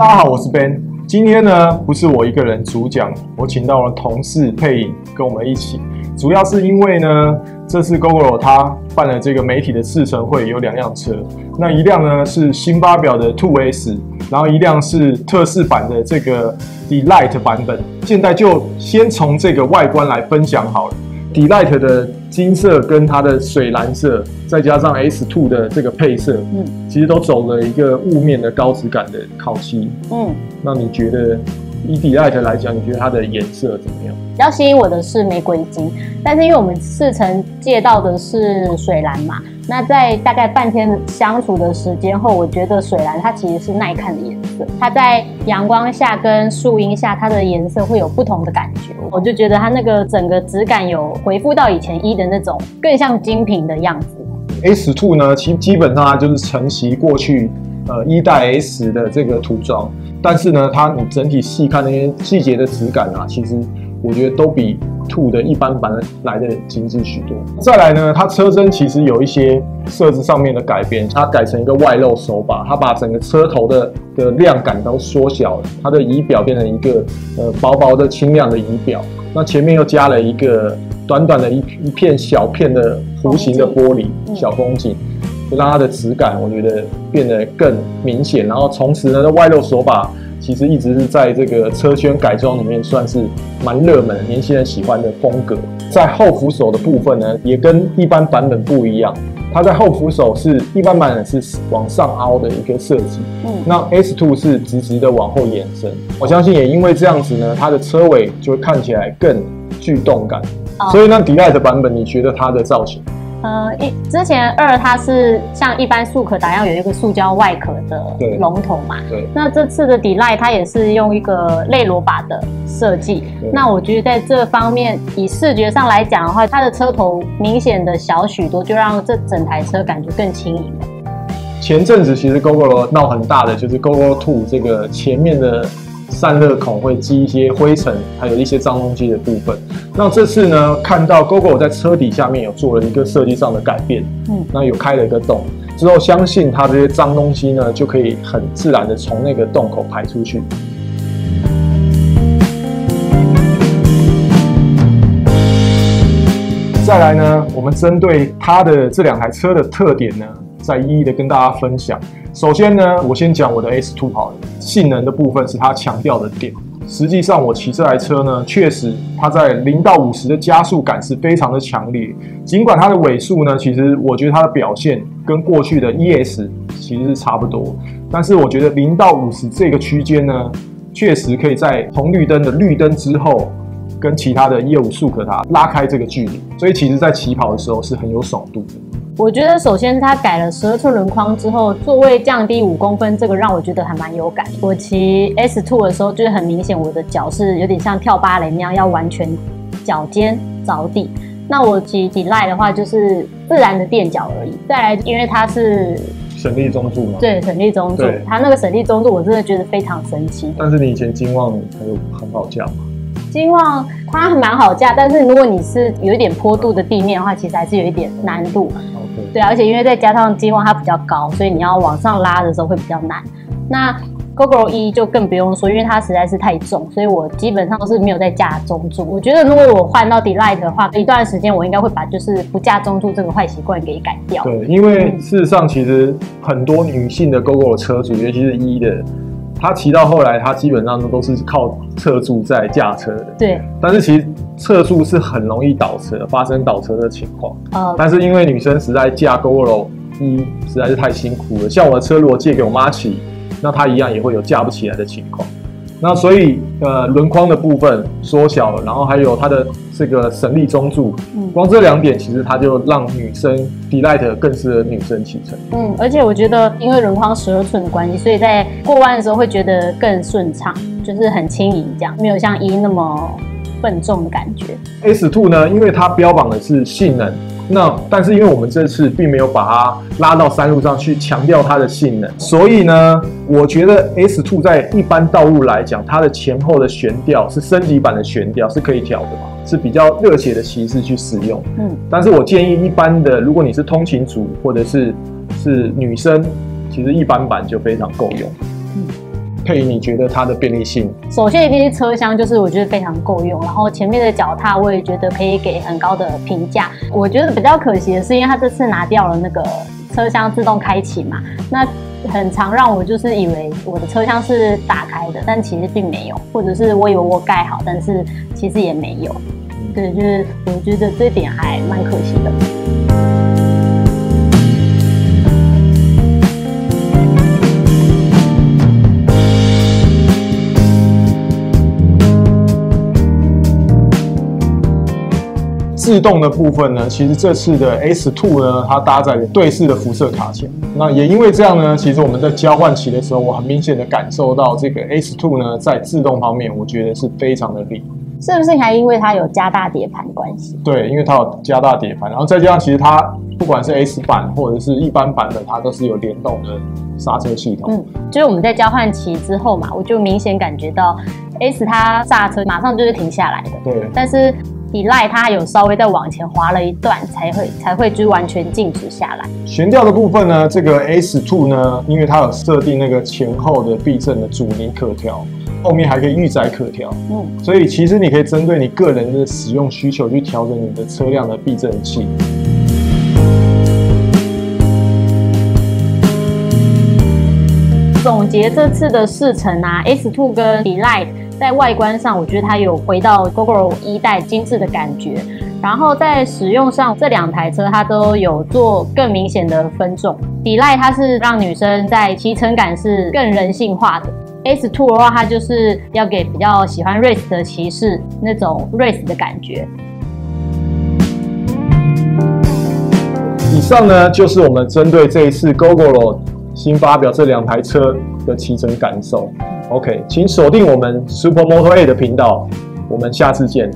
大家好，我是 Ben。今天呢，不是我一个人主讲，我请到了同事配影跟我们一起。主要是因为呢，这次 GoGo 它办了这个媒体的试乘会，有两辆车。那一辆呢是新发表的 Two S，然后一辆是特仕版的这个 Delight 版本。现在就先从这个外观来分享好了。Delight 的金色跟它的水蓝色，再加上 S Two 的这个配色，嗯，其实都走了一个雾面的高质感的烤漆，嗯，那你觉得以 Delight 来讲，你觉得它的颜色怎么样？比较吸引我的是玫瑰金，但是因为我们四层借到的是水蓝嘛。那在大概半天相处的时间后，我觉得水蓝它其实是耐看的颜色。它在阳光下跟树荫下，它的颜色会有不同的感觉。我就觉得它那个整个质感有回复到以前一的那种更像精品的样子。S Two 呢，其基本上它就是承袭过去呃一代 S 的这个涂装，但是呢，它你整体细看那些细节的质感啊，其实我觉得都比。兔的一般版来的精致许多。再来呢，它车身其实有一些设置上面的改变，它改成一个外露手把，它把整个车头的的量感都缩小了，它的仪表变成一个呃薄薄的轻量的仪表。那前面又加了一个短短的一一片小片的弧形的玻璃小风景，就让它的质感我觉得变得更明显。然后同时呢，外露手把。其实一直是在这个车圈改装里面算是蛮热门、年轻人喜欢的风格。在后扶手的部分呢，也跟一般版本不一样。它在后扶手是一般版本是往上凹的一个设计，嗯，那 S Two 是直直的往后延伸。我相信也因为这样子呢，它的车尾就会看起来更具动感。所以那 Delight 版本，你觉得它的造型？呃，一之前二它是像一般速可达一样有一个塑胶外壳的龙头嘛，对。那这次的 Delight 它也是用一个类罗把的设计，那我觉得在这方面以视觉上来讲的话，它的车头明显的小许多，就让这整台车感觉更轻盈。前阵子其实 GoGo 闹很大的就是 GoGo Two 这个前面的。散热孔会积一些灰尘，还有一些脏东西的部分。那这次呢，看到 GoGo 在车底下面有做了一个设计上的改变，嗯，那有开了一个洞，之后相信它这些脏东西呢，就可以很自然的从那个洞口排出去。再来呢，我们针对它的这两台车的特点呢，再一一的跟大家分享。首先呢，我先讲我的 S Two 好了，性能的部分是它强调的点。实际上我骑这台车呢，确实它在零到五十的加速感是非常的强烈。尽管它的尾速呢，其实我觉得它的表现跟过去的 ES 其实是差不多，但是我觉得零到五十这个区间呢，确实可以在红绿灯的绿灯之后，跟其他的业务速可它拉开这个距离，所以其实在起跑的时候是很有爽度的。我觉得首先是它改了十二寸轮框之后，座位降低五公分，这个让我觉得还蛮有感。我骑 S Two 的时候，就是很明显我的脚是有点像跳芭蕾那样，要完全脚尖着地。那我骑 Delight 的话，就是自然的垫脚而已。再来，因为它是省力中柱嘛，对，省力中柱，它那个省力中柱，我真的觉得非常神奇。但是你以前金旺还有很好架吗？金旺它蛮好架，但是如果你是有一点坡度的地面的话，其实还是有一点难度。对啊，而且因为再加上机望它比较高，所以你要往上拉的时候会比较难。那 GoGo 一就更不用说，因为它实在是太重，所以我基本上都是没有在架中柱。我觉得如果我换到 Delight 的话，一段时间我应该会把就是不架中柱这个坏习惯给改掉。对，因为事实上其实很多女性的 GoGo 车主，尤其是一的。他骑到后来，他基本上都都是靠侧柱在驾车的。对。但是其实侧柱是很容易倒车，发生倒车的情况。哦。但是因为女生实在驾 GoGo 一实在是太辛苦了，像我的车如果借给我妈骑，那她一样也会有架不起来的情况。那所以，呃，轮框的部分缩小了，然后还有它的这个省力中柱，嗯，光这两点其实它就让女生 Delight 更适合女生骑乘。嗯，而且我觉得因为轮框十二寸的关系，所以在过弯的时候会觉得更顺畅，就是很轻盈，这样没有像一那么笨重的感觉。S Two 呢，因为它标榜的是性能。那但是因为我们这次并没有把它拉到山路上去强调它的性能，所以呢，我觉得 S Two 在一般道路来讲，它的前后的悬吊是升级版的悬吊，是可以调的嘛，是比较热血的骑士去使用。嗯，但是我建议一般的，如果你是通勤族或者是是女生，其实一般版就非常够用。配你觉得它的便利性？首先一定是车厢，就是我觉得非常够用。然后前面的脚踏我也觉得可以给很高的评价。我觉得比较可惜的是，因为它这次拿掉了那个车厢自动开启嘛，那很常让我就是以为我的车厢是打开的，但其实并没有，或者是我以为我盖好，但是其实也没有。对，就是我觉得这点还蛮可惜的。自动的部分呢，其实这次的 S Two 呢，它搭载了对视的辐射卡钳。那也因为这样呢，其实我们在交换骑的时候，我很明显的感受到这个 S Two 呢，在制动方面，我觉得是非常的厉害是不是还因为它有加大碟盘关系？对，因为它有加大碟盘，然后再加上其实它不管是 S 版或者是一般版的，它都是有联动的刹车系统。嗯，就是我们在交换骑之后嘛，我就明显感觉到 S 它刹车马上就是停下来的。对，但是。依赖它有稍微再往前滑了一段，才会才会就完全静止下来。悬吊的部分呢，这个 S Two 呢，因为它有设定那个前后的避震的阻尼可调，后面还可以预载可调，嗯，所以其实你可以针对你个人的使用需求去调整你的车辆的避震器。总结这次的试乘啊，S Two 跟 Delight。在外观上，我觉得它有回到 GoGo 一代精致的感觉。然后在使用上，这两台车它都有做更明显的分重。d l i 它是让女生在骑乘感是更人性化的。S Two 的话，它就是要给比较喜欢 race 的骑士那种 race 的感觉。以上呢，就是我们针对这一次 GoGo 新发表这两台车的骑乘感受。OK，请锁定我们 Super Moto A 的频道，我们下次见。